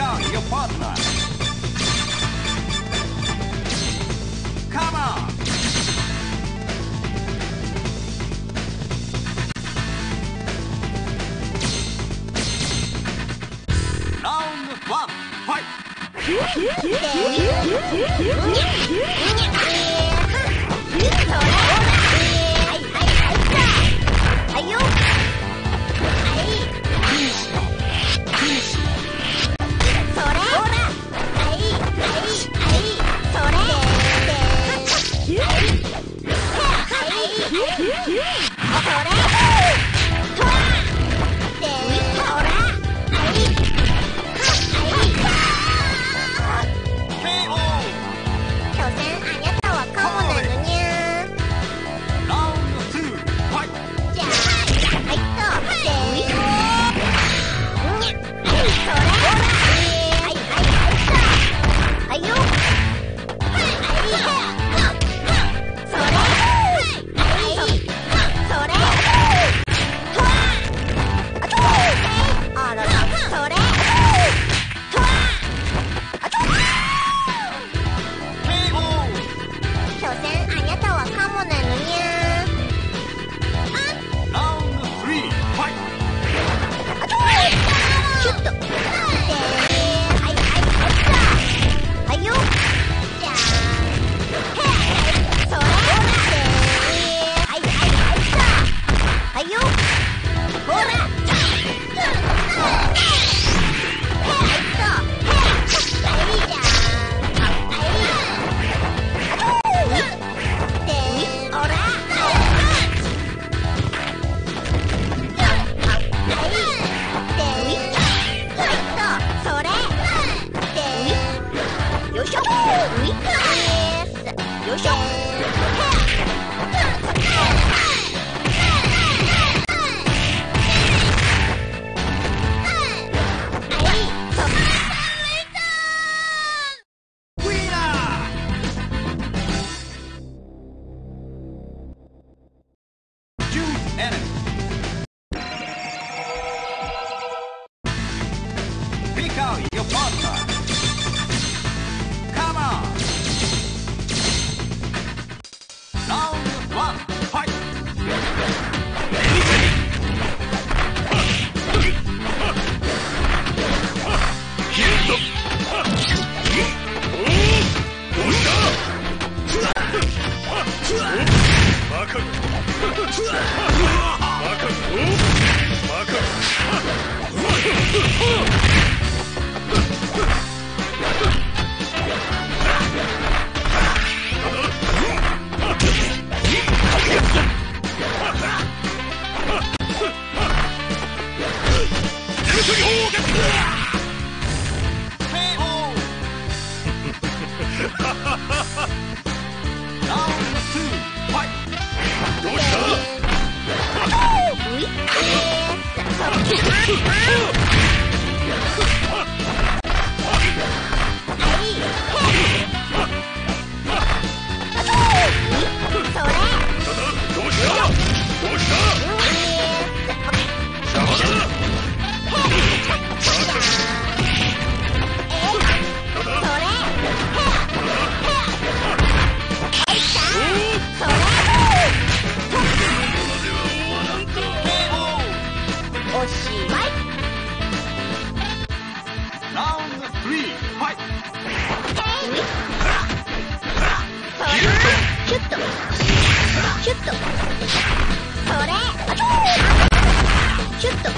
down your partner. Come on. Round one, fight. show your partner. Come on. Round one, fight. Ready, ready. Bakalım. キュッと。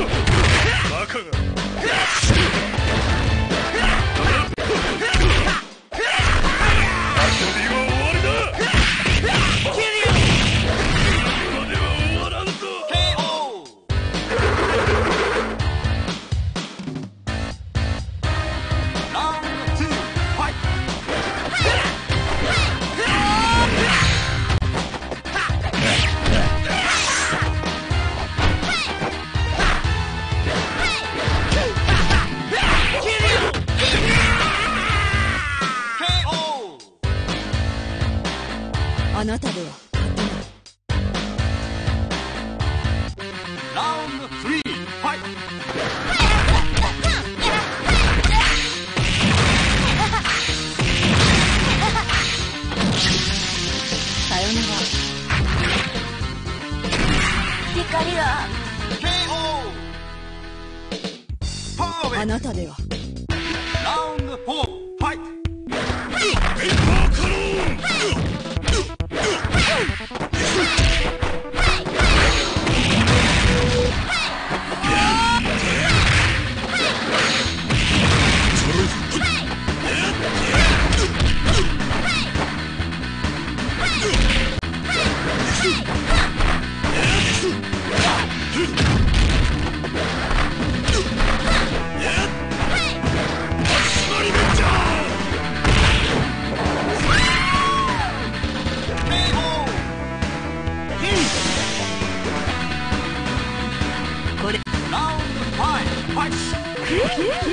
Ugh! あなたでは。Hum?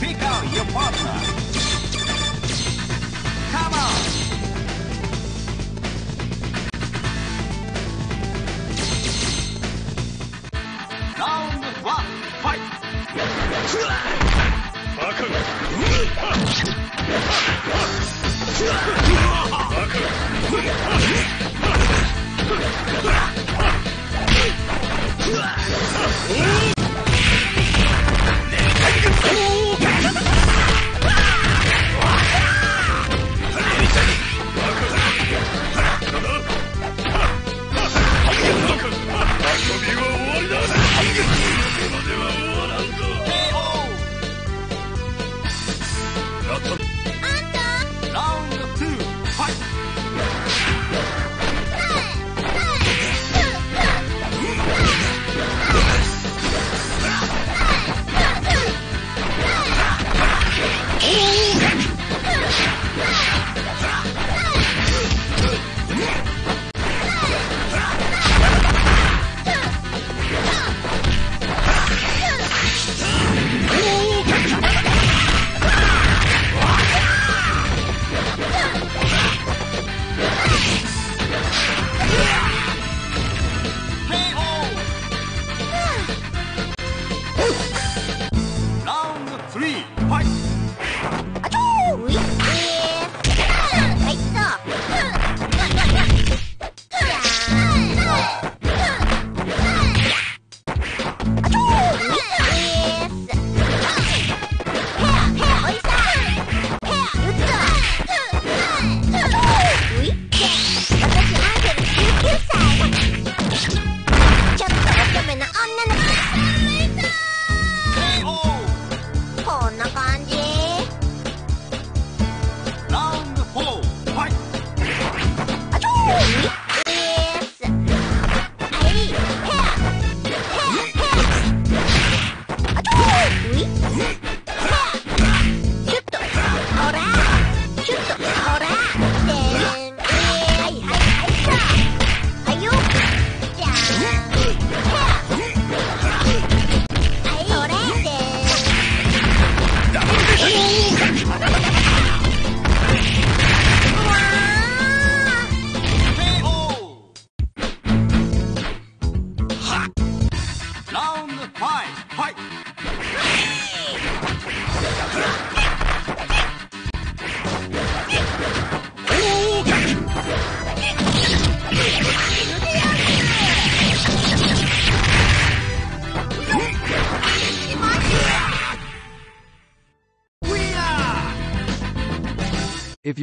Pick out your partner. Come on. Round one, fight. Akun. Akun.